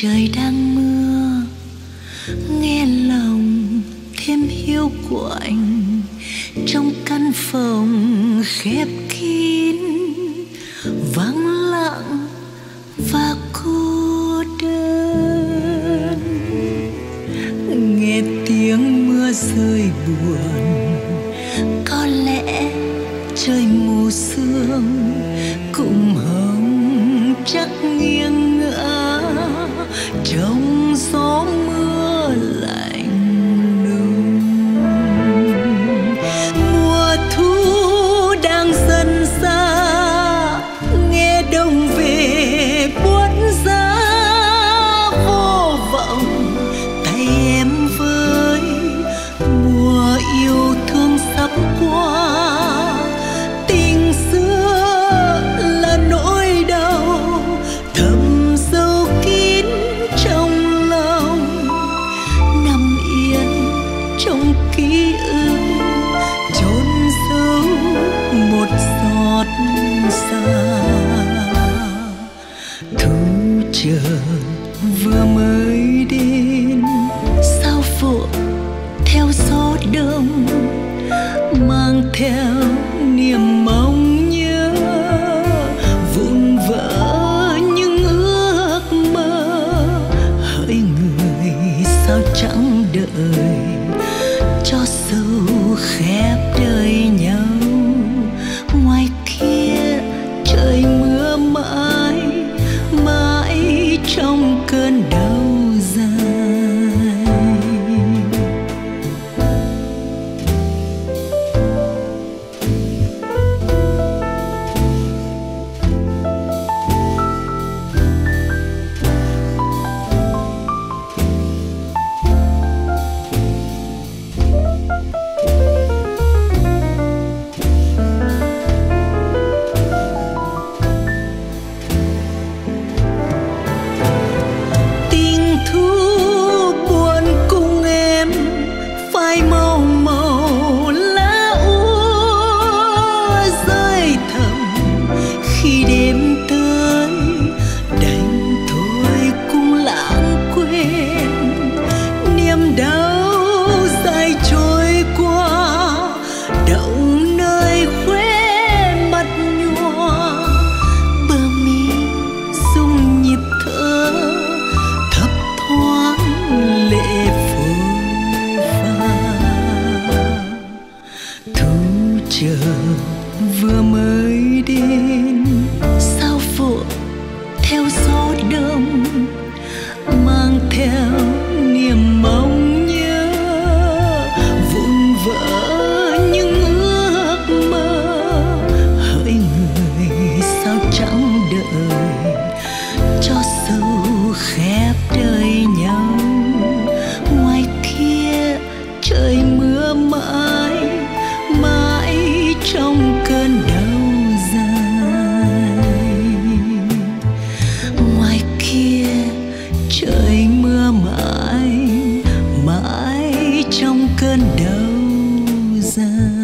trời đang mưa. Nghe lòng thêm hiu của anh trong căn phòng khép kín. Vắng lặng và cô đơn. Nghe tiếng mưa rơi buồn. Có lẽ trời mù sương cũng hồng chắc nghiêng xót xa. Thu chờ vương gió đông mang theo niềm mong sun.